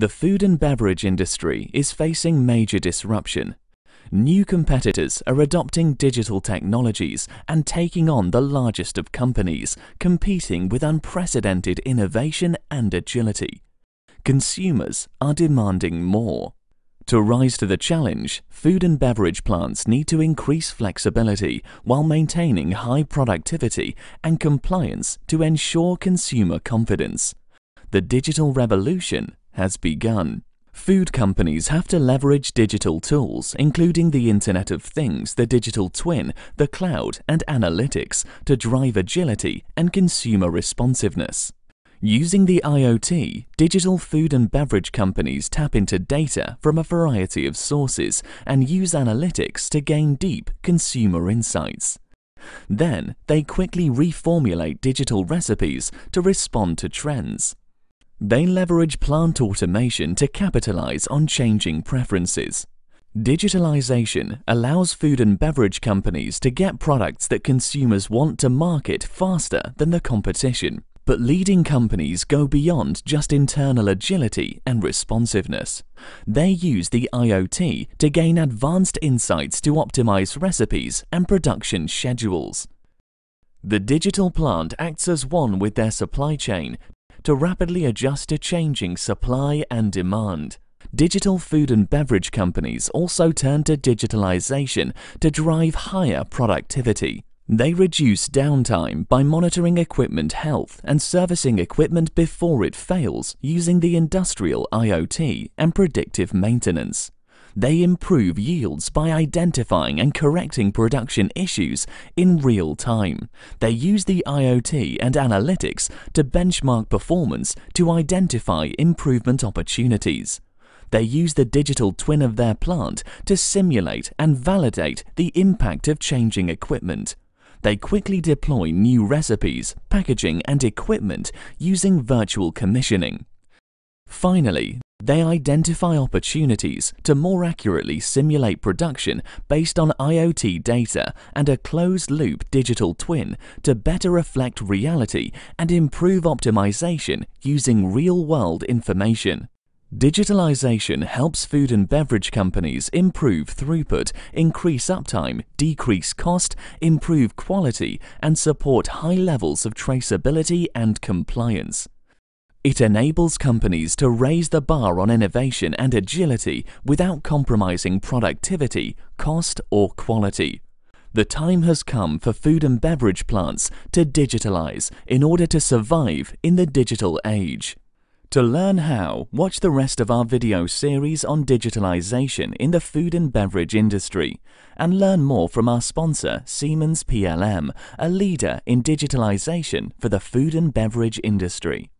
The food and beverage industry is facing major disruption. New competitors are adopting digital technologies and taking on the largest of companies, competing with unprecedented innovation and agility. Consumers are demanding more. To rise to the challenge, food and beverage plants need to increase flexibility while maintaining high productivity and compliance to ensure consumer confidence. The digital revolution has begun. Food companies have to leverage digital tools, including the Internet of Things, the digital twin, the cloud, and analytics, to drive agility and consumer responsiveness. Using the IoT, digital food and beverage companies tap into data from a variety of sources and use analytics to gain deep consumer insights. Then, they quickly reformulate digital recipes to respond to trends. They leverage plant automation to capitalize on changing preferences. Digitalization allows food and beverage companies to get products that consumers want to market faster than the competition. But leading companies go beyond just internal agility and responsiveness. They use the IoT to gain advanced insights to optimize recipes and production schedules. The digital plant acts as one with their supply chain to rapidly adjust to changing supply and demand. Digital food and beverage companies also turn to digitalization to drive higher productivity. They reduce downtime by monitoring equipment health and servicing equipment before it fails using the industrial IoT and predictive maintenance. They improve yields by identifying and correcting production issues in real time. They use the IoT and analytics to benchmark performance to identify improvement opportunities. They use the digital twin of their plant to simulate and validate the impact of changing equipment they quickly deploy new recipes, packaging and equipment using virtual commissioning. Finally, they identify opportunities to more accurately simulate production based on IoT data and a closed-loop digital twin to better reflect reality and improve optimization using real-world information. Digitalization helps food and beverage companies improve throughput, increase uptime, decrease cost, improve quality, and support high levels of traceability and compliance. It enables companies to raise the bar on innovation and agility without compromising productivity, cost, or quality. The time has come for food and beverage plants to digitalize in order to survive in the digital age. To learn how, watch the rest of our video series on digitalization in the food and beverage industry and learn more from our sponsor Siemens PLM, a leader in digitalization for the food and beverage industry.